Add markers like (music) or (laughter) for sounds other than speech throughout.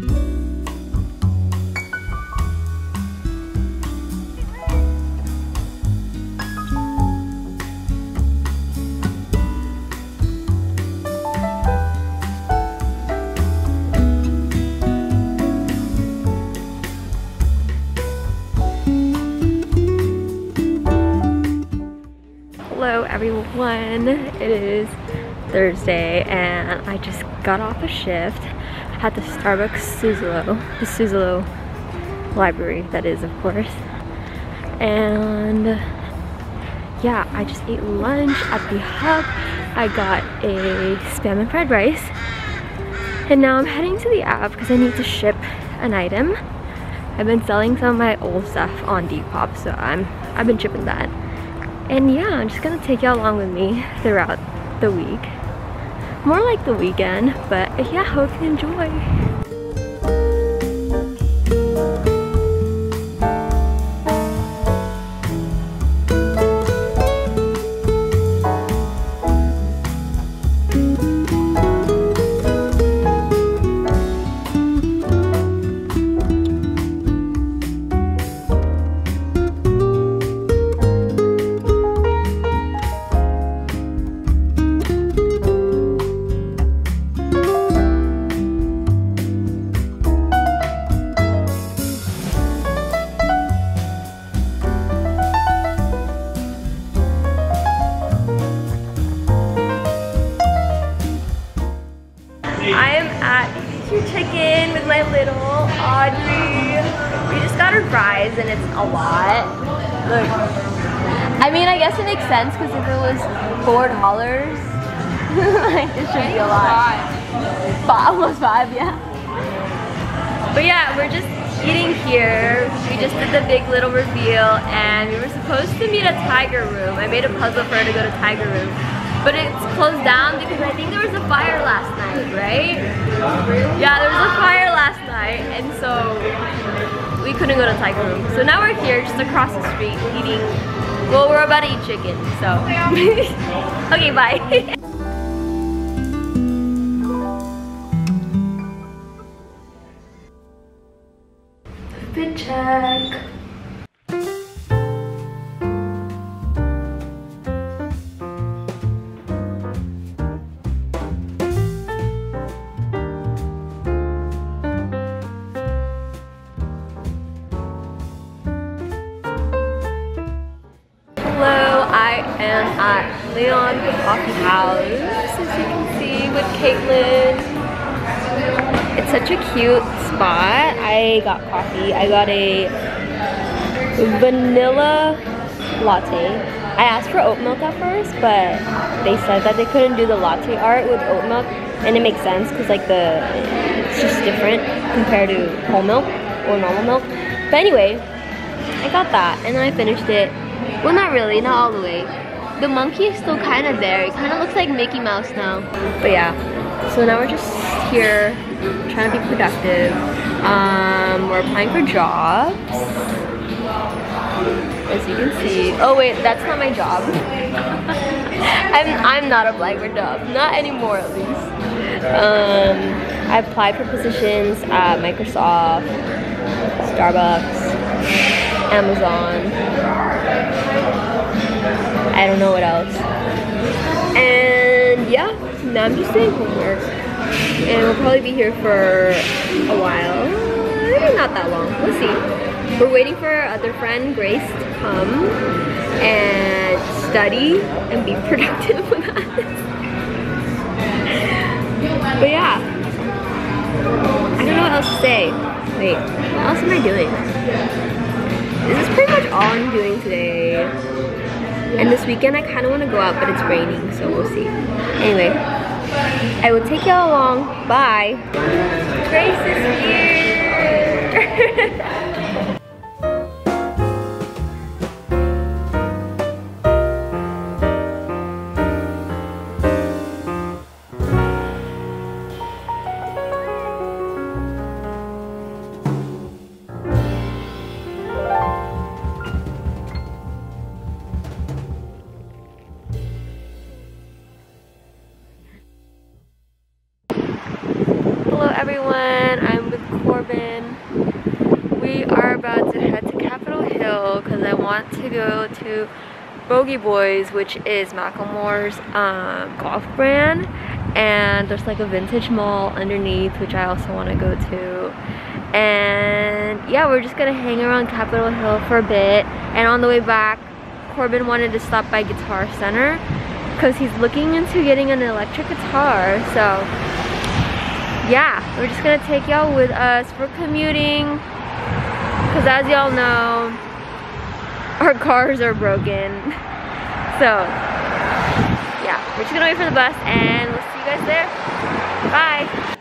Hello everyone, it is Thursday and I just got off a shift at the Starbucks Suzzallo, the Suzzallo library that is of course. And yeah, I just ate lunch at the hub. I got a spam and fried rice. And now I'm heading to the app because I need to ship an item. I've been selling some of my old stuff on Depop, so I'm I've been shipping that. And yeah, I'm just gonna take y'all along with me throughout the week. More like the weekend, but yeah, hope you enjoy. It's a lot. I mean, I guess it makes sense because if it was four dollars, (laughs) like it should be a lot. Five, almost five, yeah. But yeah, we're just eating here. We just did the big little reveal and we were supposed to meet at Tiger Room. I made a puzzle for her to go to Tiger Room. But it's closed down because I think there was a fire last night, right? Yeah, there was a fire last night and so we couldn't go to Tiger Room. So now we're here just across the street eating, well we're about to eat chicken, so. (laughs) okay, bye. (laughs) Fit check. Leon Coffee House, as you can see, with Caitlin. It's such a cute spot. I got coffee. I got a vanilla latte. I asked for oat milk at first, but they said that they couldn't do the latte art with oat milk, and it makes sense because like the it's just different compared to whole milk or normal milk. But anyway, I got that, and then I finished it. Well, not really, not all the way. The monkey is still kind of there. It kind of looks like Mickey Mouse now. But yeah, so now we're just here trying to be productive. Um, we're applying for jobs. As you can see. Oh wait, that's not my job. (laughs) I'm, I'm not applying for jobs. Not anymore at least. Um, I applied for positions at Microsoft, Starbucks, Amazon. I don't know what else. And yeah, now I'm just doing homework. And we'll probably be here for a while. Maybe not that long. We'll see. We're waiting for our other friend, Grace, to come and study and be (laughs) productive with us. but yeah. I don't know what else to say. Wait, what else am I doing? This is pretty much all I'm doing today. And this weekend I kind of want to go out, but it's raining, so we'll see. Anyway, I will take y'all along. Bye. Grace is here. (laughs) everyone, I'm with Corbin. We are about to head to Capitol Hill because I want to go to Bogey Boys, which is Macklemore's um, golf brand. And there's like a vintage mall underneath, which I also want to go to. And yeah, we're just gonna hang around Capitol Hill for a bit. And on the way back, Corbin wanted to stop by Guitar Center because he's looking into getting an electric guitar. So yeah, we're just gonna take y'all with us for commuting. Because as y'all know, our cars are broken. (laughs) So yeah, we're just gonna wait for the bus and we'll see you guys there. Bye.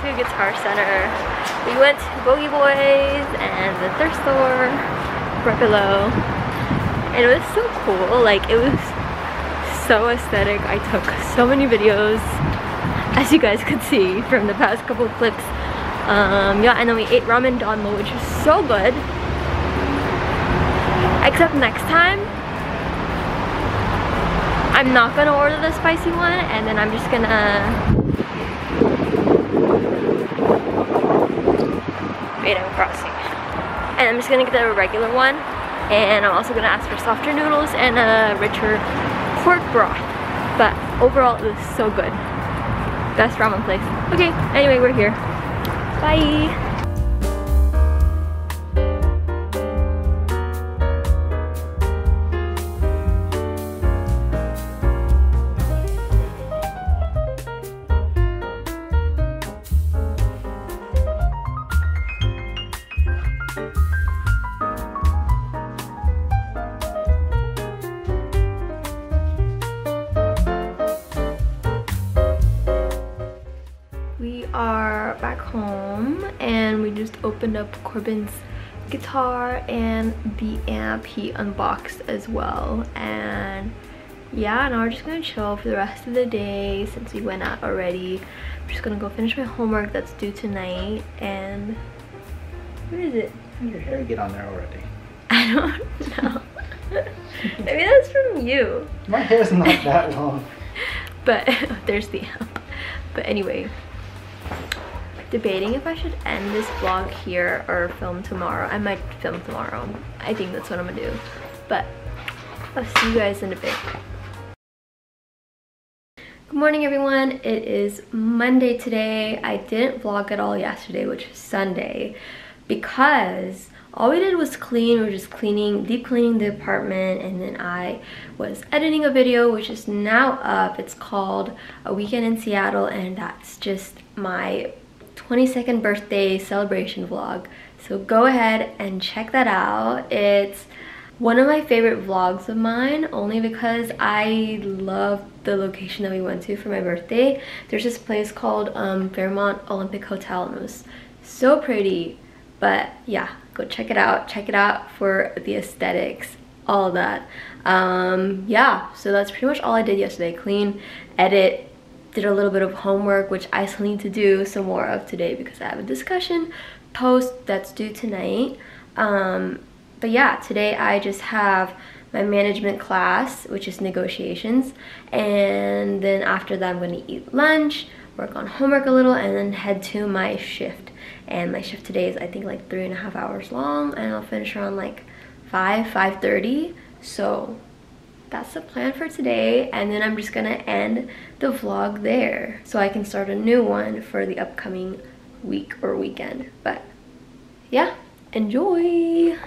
To Guitar Center. We went to Bogey Boys and the thrift store right below. And it was so cool. Like it was so aesthetic. I took so many videos as you guys could see from the past couple clips. Um, yeah, and then we ate ramen Danbo, which was so good. Except next time, I'm not gonna order the spicy one and then I'm just gonna Animal Crossing. And I'm just gonna get the regular one. And I'm also gonna ask for softer noodles and a richer pork broth. But overall, it was so good. Best ramen place. Okay, anyway, we're here. Bye! Opened up Corbin's guitar and the amp he unboxed as well and yeah now we're just gonna chill for the rest of the day since we went out already I'm just gonna go finish my homework that's due tonight and what is it? Your hair get on there already. (laughs) I don't know. (laughs) Maybe that's from you. My hair's not that (laughs) long. but there's the amp. But anyway, debating if I should end this vlog here or film tomorrow. I might film tomorrow. I think that's what I'm gonna do. But I'll see you guys in a bit. Good morning everyone. It is Monday today. I didn't vlog at all yesterday, which is Sunday, because all we did was clean. We were just cleaning, deep cleaning the apartment, and then I was editing a video, which is now up. It's called A Weekend in Seattle, and that's just my 22nd birthday celebration vlog. So go ahead and check that out. It's one of my favorite vlogs of mine only because I love the location that we went to for my birthday. There's this place called um, Fairmont Olympic Hotel and it was so pretty. But yeah, go check it out. Check it out for the aesthetics, all that. Um, yeah, so that's pretty much all I did yesterday. Clean, edit, did a little bit of homework, which I still need to do some more of today because I have a discussion post that's due tonight. Um, but yeah, today I just have my management class, which is negotiations. And then after that, I'm gonna eat lunch, work on homework a little, and then head to my shift. And my shift today is I think like three and a half hours long, and I'll finish around like 5, 5.30. So that's the plan for today and then I'm just gonna end the vlog there so I can start a new one for the upcoming week or weekend. But yeah enjoy